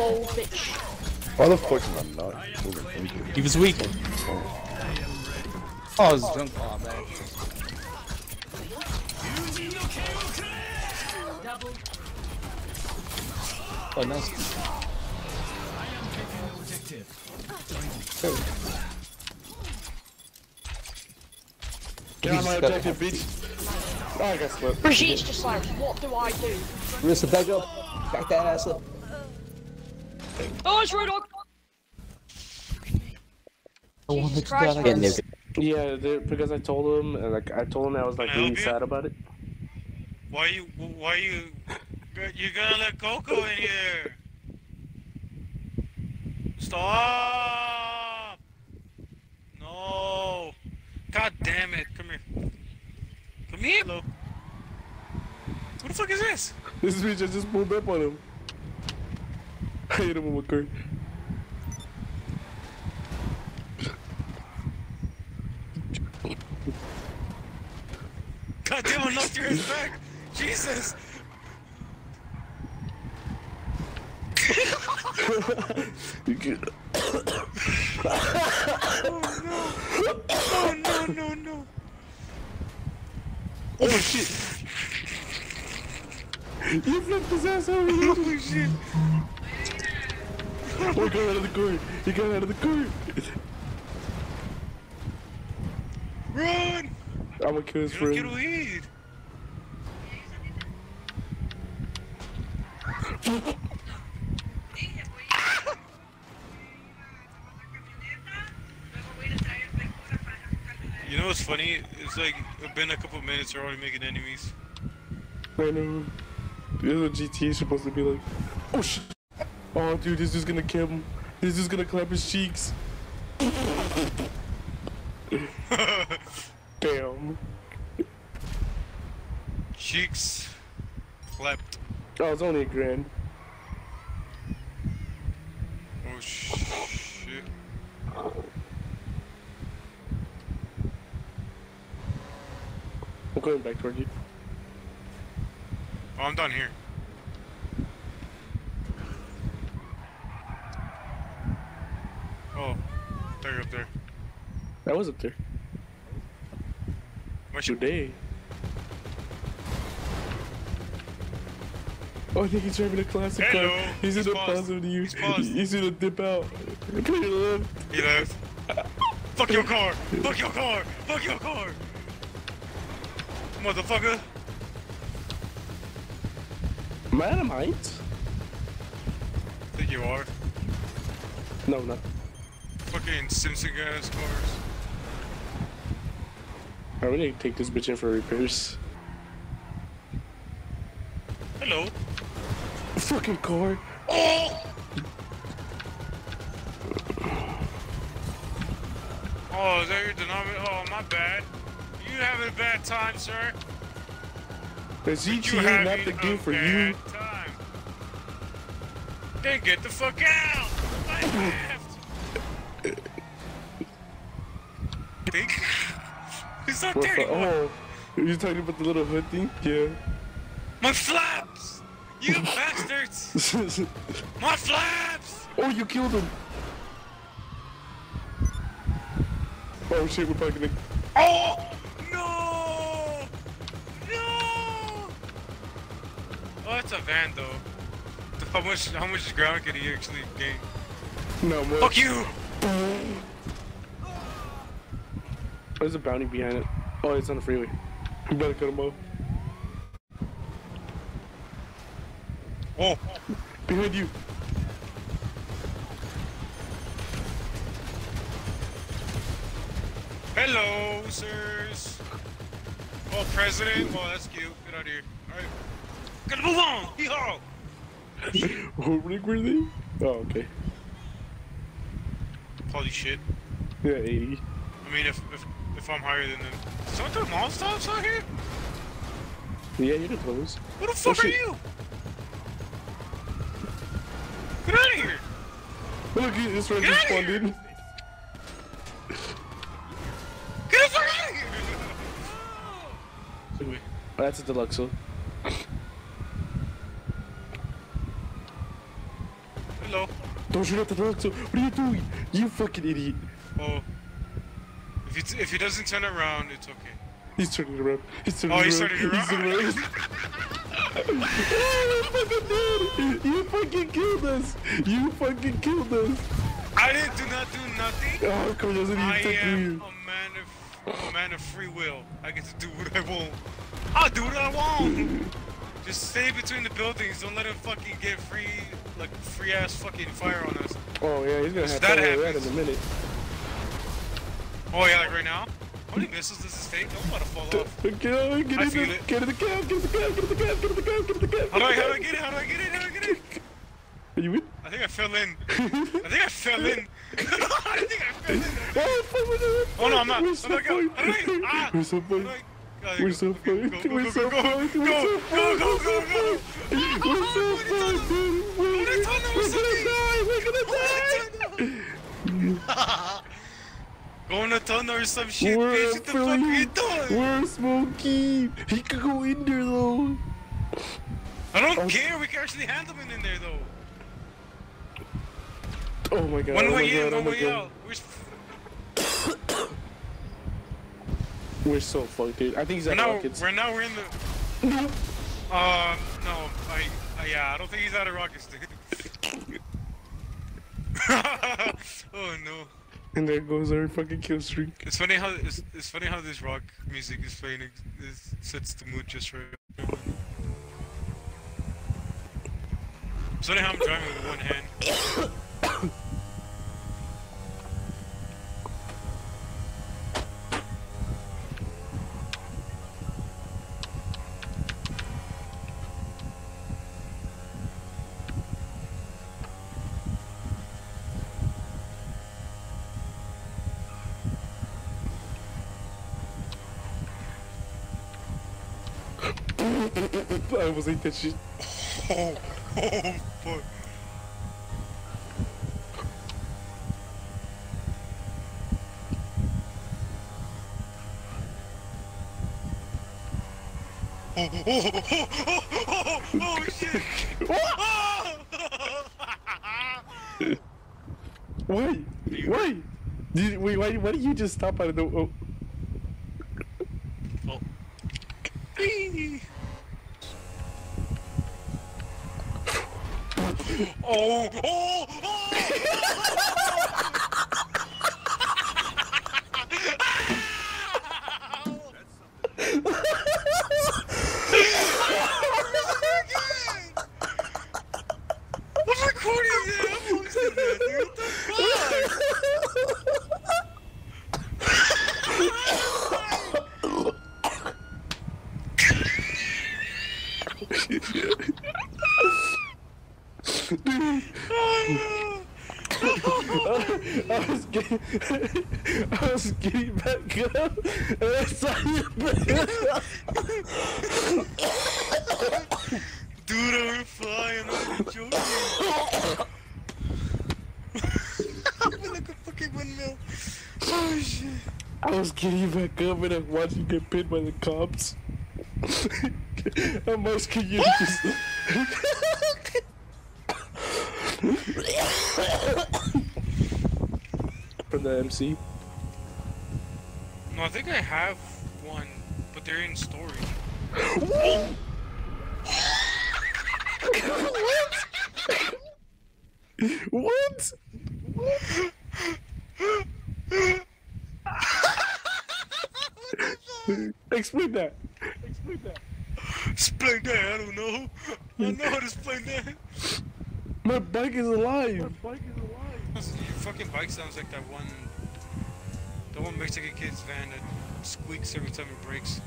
Yes. Get pummeled, bitch. Why the fuck am I not moving into it? He was weak. Oh, it's junk. Oh, man. Oh, nice. Get on my objective, bitch. Oh, I got slipped. Brigitte's just like, what do I do? Marissa, back up. Back that ass up. Oh, it's Roadhog! I want Jesus to Christ, die. man. Yeah, because I told him, and like I told him I was like Can I really help you? sad about it. Why you? Why you? You gonna let Coco in here. Stop! No! God damn it! Come here. Come here, Lo. What the fuck is this? This bitch I just pulled up on him. I hit him with my car. God damn! I knocked your ass back. Jesus! Oh, you get- Oh no no no! oh shit! You flipped his ass over. Holy oh, shit! Oh, he got out of the car. He got out of the car. Run! I'm gonna kill his Yo quiero friend. You know what's funny? It's like it's been a couple minutes. we're already making enemies. I know. This is what GTA is supposed to be like. Oh shit! Oh dude, this is gonna kill him. This is gonna clap his cheeks. Damn. Cheeks clapped. Oh, it's only a grand. Oh shit! I'm going back toward you. Oh, I'm done here. Oh, up there. I was up there. Should Today. Oh, I think he's driving a classic Hello. car. He's in He's a paused. positive to you. He's paused. He's gonna dip out. Left. he left? Fuck your car! Fuck your car! Fuck your car! Motherfucker! Am I out of? I think you are. No, not. Fucking Simpson gas cars. I really need to take this bitch in for repairs. Hello. Fucking car. Oh, Oh, is that your denominator? Oh, my bad. You having a bad time, sir? Is having not the game for you? Time. Then get the fuck out! I left! Think? He's not What there the- anymore. oh, you talking about the little hood thing? Yeah. My flaps! You bastards! My flaps! oh, you killed him. Oh shit, we're probably gonna. Oh! No! No! Oh, it's a van though. How much? How much ground can he actually gain? No more. Fuck you! There's a bounty behind it. Oh, it's on the freeway. You better cut him off. Oh! Behind you. Hello, sirs. Oh, president. Oh, that's cute. Get out of here. All right. Gotta move on. Hee-haw! What rank were they? Oh, okay. Holy shit. Yeah, 80. I mean, if if if I'm higher than them, someone throw Molotovs out here? Yeah, you did close. Who the oh, fuck are you? Get out of here! Look, this one Get just spawned in. Get the fuck out of here! Oh, that's a deluxe. one. below. Don't shoot at the. So what are you doing? You fucking idiot. Oh. If he, t- if he doesn't turn around, it's okay. He's turning around. He's turning Oh, around. he's turning around. He's turning around. oh, you fucking did. You fucking killed us. You fucking killed us. I didn't do not do nothing. Oh, come on, doesn't even I am you. a man of a man of free will. I get to do what I want. I'll do what I want. Just stay between the buildings. Don't let him fucking get free, like free ass fucking fire on us. Oh yeah, he's gonna have That with that in a minute. Oh yeah, like right now. How many missiles does this take? I'm about to fall off. Get, on, get, I in feel the, it. get in the cab, get in the cab, get in the cab, get in the cab, get in the cab. How do I how do I get it? How do I get it? How do I get it? Are you in? I think I fell in. I think I fell in. I think I fell in. Oh, fuck, we're so Oh no, I'm not. We're so not going. fine. How do I? Ah! We're so fine. Oh, We're so go. Okay, fine. go, go, We're so fine. go, We're go, so go, go, go. We're so fine, dude. We're, Go to tunnel or we're gonna die. We're gonna die. Go in the tunnel or some shit, We're bitch. What the fuck are you doing? We're Smokey. He could go in there though. I don't Oh. care. We can actually handle him in there though. Oh my god. One oh my way in, god, oh one my way god. out. We're, We're so fucked, dude. I think he's at now, rockets. we're now we're in the. Um, no, I, I, yeah, I don't think he's out of rockets, dude. oh no. And there goes our fucking kill streak. It's funny how it's, it's funny how this rock music is playing. It, it sets the mood just right. It's funny how I'm driving with one hand. I almost ate that shit. Oh, oh, fuck. Oh, shit! Why? Why? Did, wait, why, why did you just stop out of the... Oh. Oh, oh, oh! I'm recording it. I'm posting that, dude. What the I was getting... I was getting back up, and I saw you. Dude, I'm flying. I'm joking. I'm like a fucking windmill. Oh shit. I was getting back up, and I'm watching you get pinned by the cops. I'm asking you to just... From the MC. No, I think I have one, but they're in storage. What? what? Explain that. Explain that. Explain that, I don't know. I don't know how to explain that. My bike is alive. My bike is alive. Your fucking bike sounds like that one, that one Mexican kid's van that squeaks every time it brakes.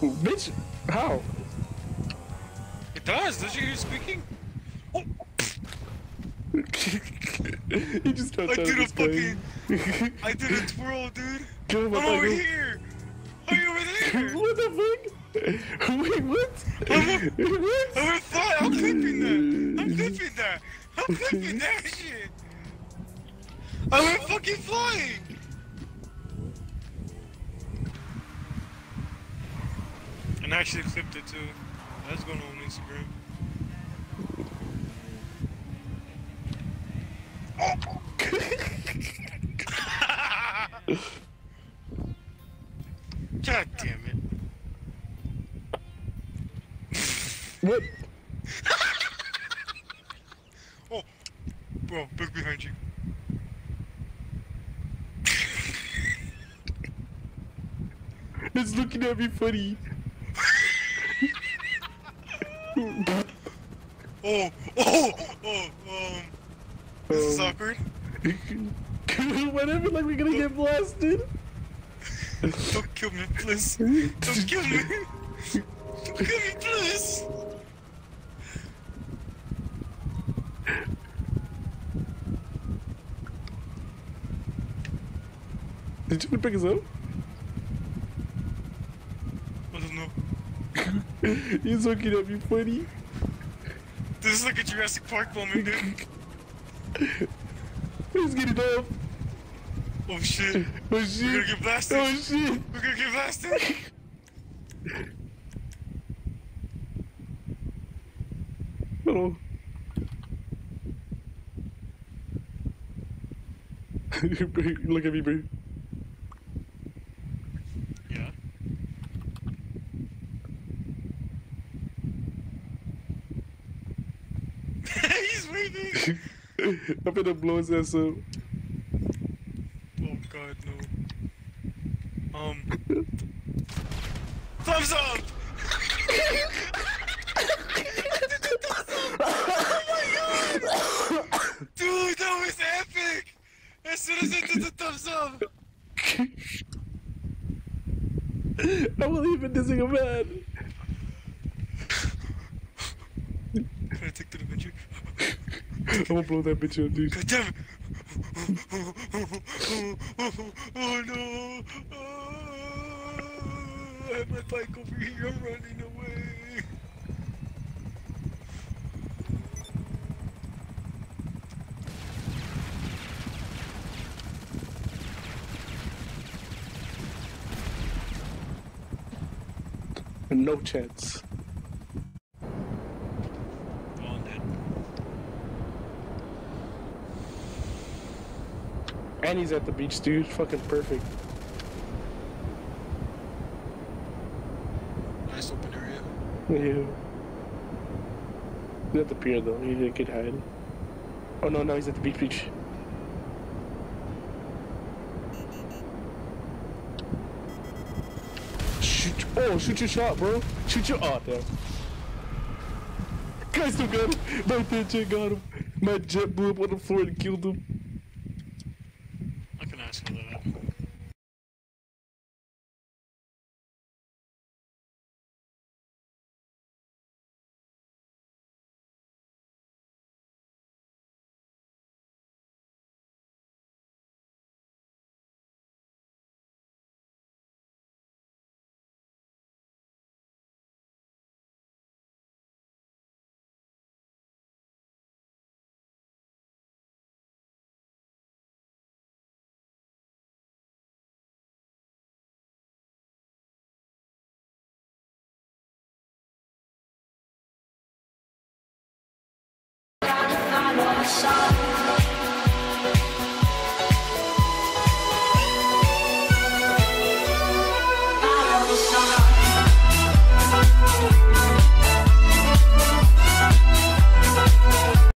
Bitch, how? It does. Does you hear it squeaking? Oh, he just got I out did a fucking, I did a twirl, dude. Go, I'm over bike. here. Are you over there? What the fuck? Wait, what? what? Oh, I'm fine. I'm clipping that. I'm clipping that. I'm clipping that shit. Oh, I went fucking flying. And I actually clipped it too. That's going on Instagram. Oh, What? Oh, bro, look behind you. It's looking at me funny. Oh, oh, oh, um, this is Um, awkward. Whatever, like we're gonna get blasted. Don't kill me, please. Don't kill me. Don't kill me, please. Did you pick us up? I don't know. He's looking at me funny. This is like a Jurassic Park moment, dude. He's getting off. Oh shit. Oh shit. We're gonna get blasted. Oh shit. We're gonna get blasted. Oh. Look at me, bro. Yeah. He's waving. I'm gonna blow his ass up. Oh god, no. Um. Thumbs up! Dude, that was epic! As soon as I did the thumbs up! I wasn't even dissing a man. Can I take the adventure? I'm gonna blow that bitch up, dude. God damn it! Oh no! Oh, I have my bike over here, I'm running away! No chance. Oh, I'm dead. And he's at the beach, dude. Fucking perfect. Nice open area. Yeah. He's at the pier though. He could hide. Oh no, no, he's at the beach, beach. Shoot! Oh, shoot your shot, bro. Shoot your. Oh, damn. Guy still got him. My jet got him. My jet blew up on the floor and killed him.